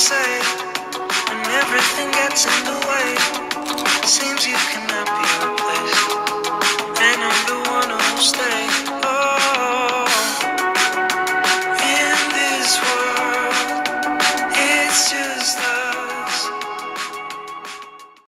say when everything gets in the way. Seems you can